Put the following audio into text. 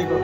digo.